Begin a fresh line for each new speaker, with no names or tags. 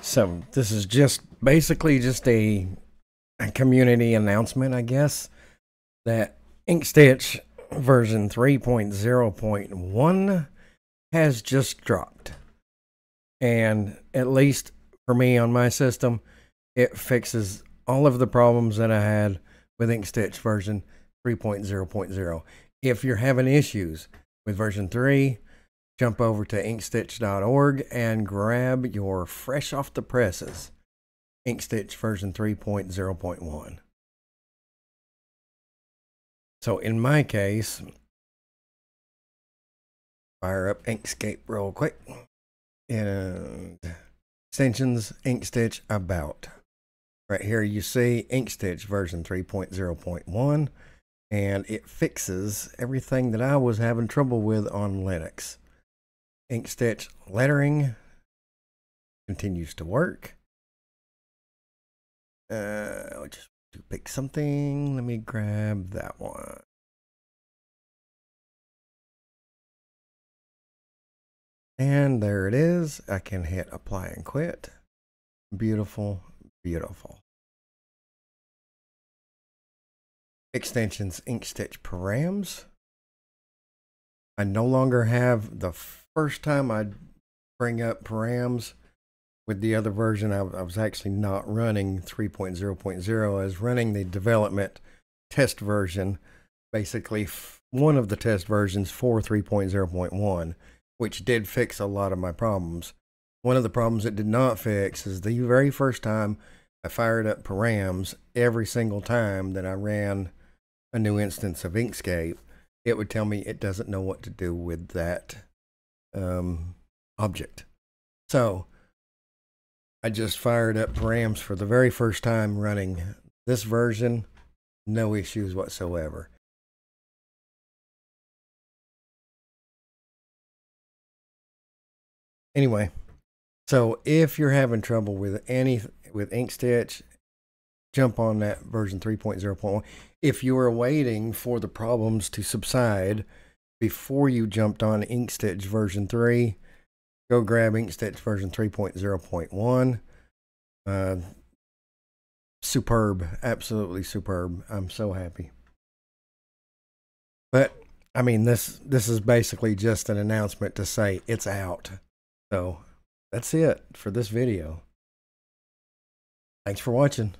So this is just basically just a, a community announcement, I guess, that InkStitch version 3.0.1 has just dropped. And at least for me on my system, it fixes all of the problems that I had with InkStitch version 3.0.0. If you're having issues with version 3, jump over to inkstitch.org and grab your fresh off the presses InkStitch version 3.0.1. So in my case, fire up Inkscape real quick and extensions InkStitch about. Right here you see InkStitch version 3.0.1 and it fixes everything that I was having trouble with on Linux. InkStitch lettering continues to work. Uh, I'll just pick something. Let me grab that one. And there it is. I can hit apply and quit. Beautiful, beautiful. Extensions InkStitch params. I no longer have the first time I bring up params with the other version. I, I was actually not running 3.0.0. I was running the development test version, basically one of the test versions for 3.0.1, which did fix a lot of my problems. One of the problems it did not fix is the very first time I fired up params every single time that I ran a new instance of Inkscape, it would tell me it doesn't know what to do with that um, object. So I just fired up params for the very first time running this version, no issues whatsoever. Anyway, so if you're having trouble with any with InkStitch, jump on that version 3.0.1. If you were waiting for the problems to subside before you jumped on InkStitch version 3, go grab InkStitch version 3.0.1. Uh, superb, absolutely superb. I'm so happy. But I mean, this this is basically just an announcement to say it's out. So that's it for this video. Thanks for watching.